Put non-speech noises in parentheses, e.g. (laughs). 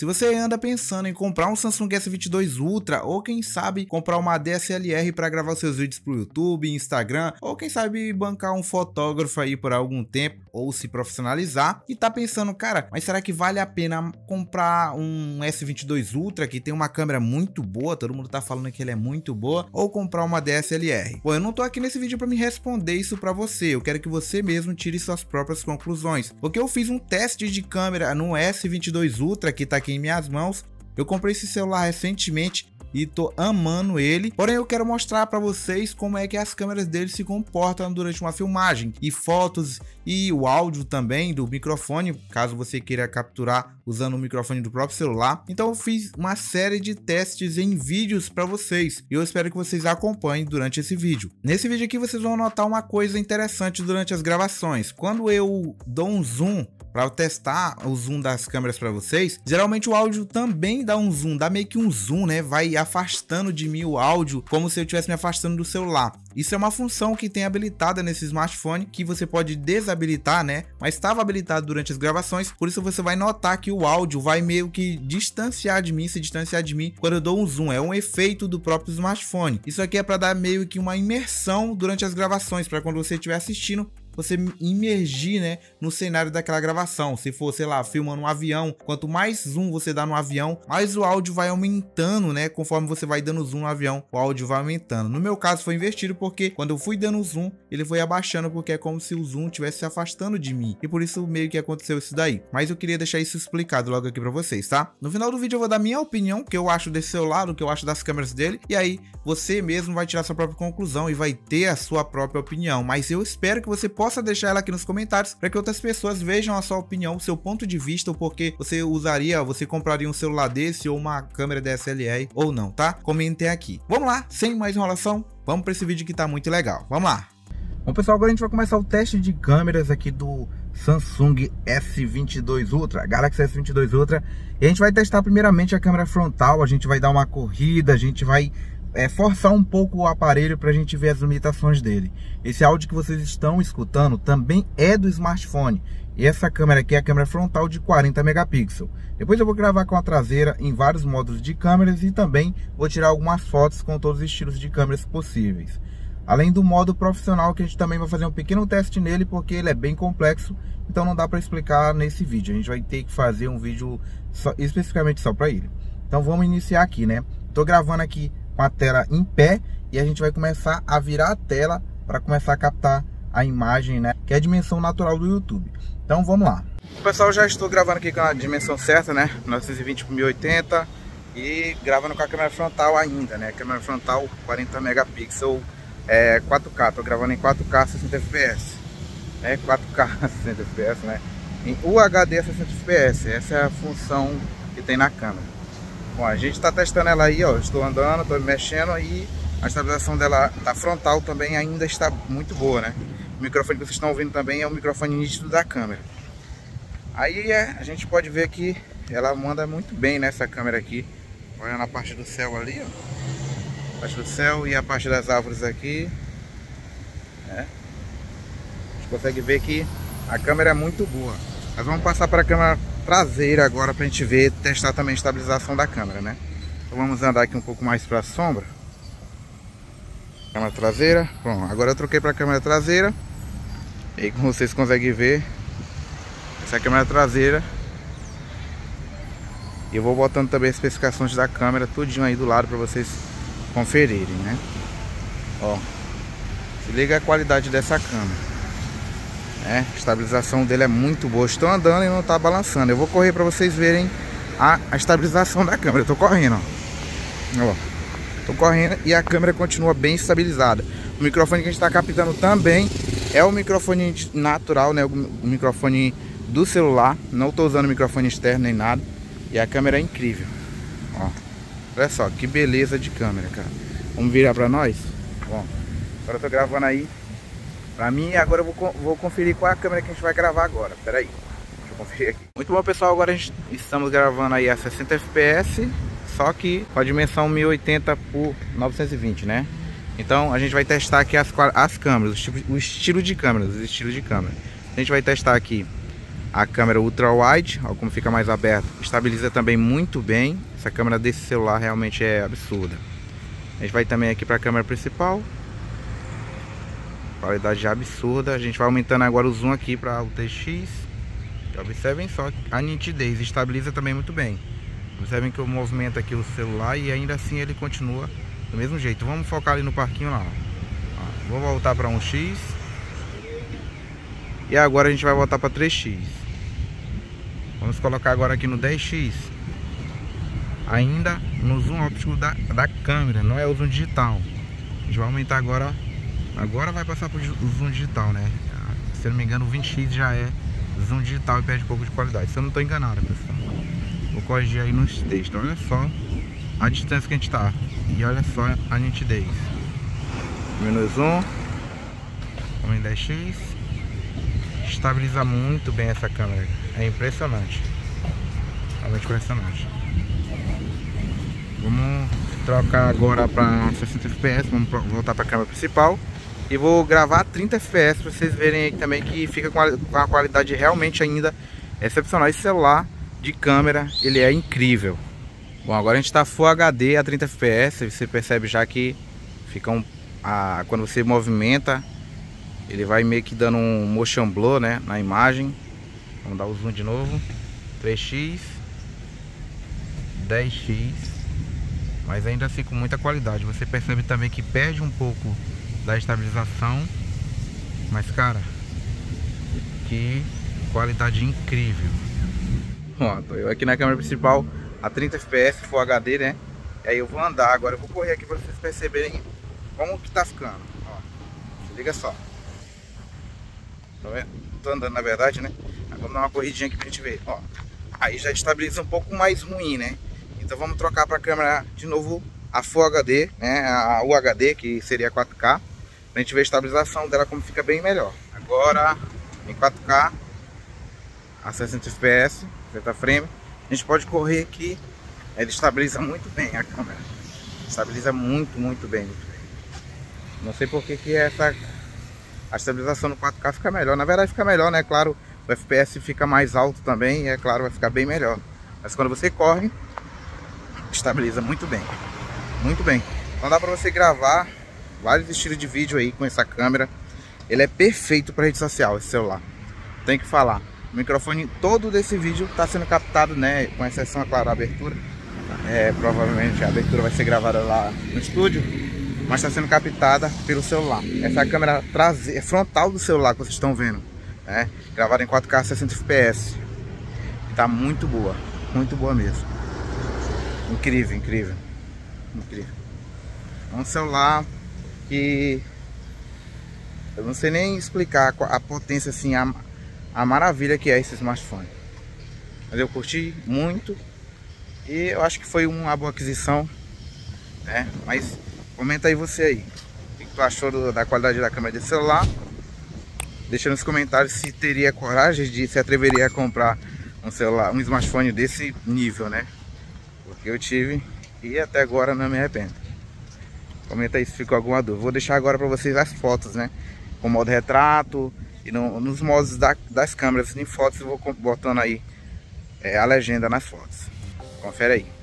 Se você anda pensando em comprar um Samsung S22 Ultra ou quem sabe comprar uma DSLR para gravar seus vídeos pro YouTube, Instagram, ou quem sabe bancar um fotógrafo aí por algum tempo ou se profissionalizar e tá pensando, cara, mas será que vale a pena comprar um S22 Ultra que tem uma câmera muito boa, todo mundo tá falando que ele é muito boa, ou comprar uma DSLR? Bom, eu não tô aqui nesse vídeo para me responder isso para você, eu quero que você mesmo tire suas próprias conclusões, porque eu fiz um teste de câmera no S22 Ultra que tá aqui em minhas mãos, eu comprei esse celular recentemente e tô amando ele. Porém, eu quero mostrar para vocês como é que as câmeras dele se comportam durante uma filmagem e fotos e o áudio também do microfone, caso você queira capturar usando o microfone do próprio celular. Então eu fiz uma série de testes em vídeos para vocês e eu espero que vocês acompanhem durante esse vídeo. Nesse vídeo aqui vocês vão notar uma coisa interessante durante as gravações. Quando eu dou um zoom para testar o zoom das câmeras para vocês, geralmente o áudio também dá um zoom, dá meio que um zoom, né? Vai afastando de mim o áudio, como se eu estivesse me afastando do celular. Isso é uma função que tem habilitada nesse smartphone que você pode desabilitar, né? Mas estava habilitado durante as gravações, por isso você vai notar que o áudio vai meio que distanciar de mim, se distanciar de mim quando eu dou um zoom. É um efeito do próprio smartphone. Isso aqui é para dar meio que uma imersão durante as gravações, para quando você estiver assistindo, você imergir, né, no cenário daquela gravação. Se for, sei lá, filmando um avião, quanto mais zoom você dá no avião, mais o áudio vai aumentando, né, conforme você vai dando zoom no avião, o áudio vai aumentando. No meu caso foi invertido porque quando eu fui dando zoom, ele foi abaixando porque é como se o zoom estivesse se afastando de mim. E por isso meio que aconteceu isso daí. Mas eu queria deixar isso explicado logo aqui para vocês, tá? No final do vídeo eu vou dar minha opinião, o que eu acho desse celular, o que eu acho das câmeras dele, e aí você mesmo vai tirar sua própria conclusão e vai ter a sua própria opinião. Mas eu espero que você possa deixar ela aqui nos comentários para que outras pessoas vejam a sua opinião, o seu ponto de vista, o porquê você usaria, você compraria um celular desse ou uma câmera DSLR ou não, tá? Comentem aqui. Vamos lá, sem mais enrolação, vamos para esse vídeo que tá muito legal. Vamos lá. Bom pessoal, agora a gente vai começar o teste de câmeras aqui do Samsung S22 Ultra, Galaxy S22 Ultra. E a gente vai testar primeiramente a câmera frontal, a gente vai dar uma corrida, a gente vai é, forçar um pouco o aparelho para a gente ver as limitações dele. Esse áudio que vocês estão escutando também é do smartphone. E essa câmera aqui é a câmera frontal de 40 megapixels. Depois eu vou gravar com a traseira em vários modos de câmeras e também vou tirar algumas fotos com todos os estilos de câmeras possíveis. Além do modo profissional que a gente também vai fazer um pequeno teste nele porque ele é bem complexo, então não dá para explicar nesse vídeo. A gente vai ter que fazer um vídeo só, especificamente só para ele. Então vamos iniciar aqui, né? Estou gravando aqui com a tela em pé e a gente vai começar a virar a tela para começar a captar a imagem, né? Que é a dimensão natural do YouTube. Então vamos lá. Pessoal, já estou gravando aqui com a dimensão certa, né? 920 por 1080 e gravando com a câmera frontal ainda, né? Câmera frontal 40 megapixels, é, 4K. Tô gravando em 4K 60 fps, é 4K 60 fps, né? Em UHD 60 fps. Essa é a função que tem na câmera. Bom, a gente está testando ela aí, ó. Estou andando, estou mexendo e a estabilização dela da frontal também ainda está muito boa, né? O microfone que vocês estão ouvindo também é o microfone nítido da câmera. Aí é, a gente pode ver que ela manda muito bem nessa câmera aqui. Olha na parte do céu ali, ó. A parte do céu e a parte das árvores aqui. Né? A gente consegue ver que a câmera é muito boa. Nós vamos passar para a câmera traseira agora para a gente ver, testar também a estabilização da câmera, né? Então vamos andar aqui um pouco mais para sombra. Câmera traseira. Bom, agora eu troquei para câmera traseira. E aí, como vocês conseguem ver, essa é a câmera traseira. E eu vou botando também as especificações da câmera tudinho aí do lado para vocês conferirem, né? Ó, se liga a qualidade dessa câmera. É, a estabilização dele é muito boa. Estou andando e não está balançando. Eu vou correr para vocês verem a, a, estabilização (laughs) da câmera. Estou correndo, ó. Tô correndo e a câmera continua bem estabilizada. O microfone que a gente está captando também é o microfone natural, né? O microfone do celular. Não estou usando microfone externo nem nada. E a câmera é incrível. Ó. Olha só, que beleza de câmera, cara. Vamos virar para nós? Bom, agora eu tô gravando aí Pra mim, agora eu vou, vou conferir qual é a câmera que a gente vai gravar agora. Pera aí, deixa eu conferir aqui. Muito bom, pessoal. Agora a gente estamos gravando aí a 60 fps, só que com a dimensão 1080 por 920, né? Então a gente vai testar aqui as, as câmeras, o, tipo, o estilo de câmera, os estilos de câmera. A gente vai testar aqui a câmera ultra wide, ó como fica mais aberto. Estabiliza também muito bem. Essa câmera desse celular realmente é absurda. A gente vai também aqui para a câmera principal. Qualidade absurda. A gente vai aumentando agora o zoom aqui para o TX. Observem só a nitidez, estabiliza também muito bem. Observem que eu movimento aqui o celular e ainda assim ele continua do mesmo jeito. Vamos focar ali no parquinho lá. Ó. Vou voltar para 1x. E agora a gente vai voltar para 3x. Vamos colocar agora aqui no 10x. Ainda no zoom óptico da, da câmera, não é o zoom digital. A gente vai aumentar agora. Agora vai passar para o zoom digital, né? Se eu não me engano, o 20x já é zoom digital e perde um pouco de qualidade. Se eu não estou enganado, pessoal. Vou corrigir aí nos textos. Olha só a distância que a gente está. E olha só a nitidez. O zoom. Vamos em 10x. Estabiliza muito bem essa câmera. É impressionante. Realmente impressionante. Vamos trocar agora para 60 fps. Vamos voltar para a câmera principal. E vou gravar 30 fps para vocês verem aí também que fica com a qualidade realmente ainda excepcional. Esse celular de câmera, ele é incrível. Bom, agora a gente está Full HD a 30 fps. Você percebe já que fica um, a, quando você movimenta, ele vai meio que dando um motion blur né, na imagem. Vamos dar o zoom de novo. 3x, 10x, mas ainda assim com muita qualidade. Você percebe também que perde um pouco da estabilização, mas cara, que qualidade incrível. Ó, tô eu aqui na câmera principal a 30 fps Full HD, né? E aí eu vou andar agora, eu vou correr aqui para vocês perceberem como que tá ficando. Ó, se liga só. Tá vendo? Tô andando na verdade, né? Agora vamos dar uma corridinha aqui pra gente ver. Ó, aí já estabiliza um pouco mais ruim, né? Então vamos trocar para a câmera de novo a Full HD, né? A UHD, que seria 4K. Pra gente ver a estabilização dela como fica bem melhor. Agora em 4K a 60 fps, 60 frame. A gente pode correr aqui, ele estabiliza muito bem a câmera. Estabiliza muito, muito bem. Não sei por que, que essa a estabilização no 4K fica melhor. Na verdade fica melhor, né? Claro, o FPS fica mais alto também e é claro, vai ficar bem melhor. Mas quando você corre, estabiliza muito bem. Muito bem. Então dá para você gravar vários estilos de vídeo aí com essa câmera. Ele é perfeito para rede social, esse celular. Tem que falar. O microfone todo desse vídeo está sendo captado, né? Com exceção, é claro, da abertura. É, provavelmente a abertura vai ser gravada lá no estúdio, mas está sendo captada pelo celular. Essa é a câmera traseira, frontal do celular que vocês estão vendo, né? Gravada em 4K 60 fps. Está muito boa, muito boa mesmo. Incrível, incrível, incrível. É um celular que eu não sei nem explicar a potência assim, a a maravilha que é esse smartphone. Mas eu curti muito e eu acho que foi uma boa aquisição, né? Mas comenta aí você aí, o que tu achou do, da qualidade da câmera de celular? Deixa nos comentários se teria coragem de se atreveria a comprar um celular, um smartphone desse nível, né? Porque eu tive e até agora não me arrependo. Comenta aí se ficou alguma dúvida. Vou deixar agora para vocês as fotos, né? Com modo retrato, e no, nos modos da, das câmeras em fotos eu vou botando aí é, a legenda nas fotos. Confere aí.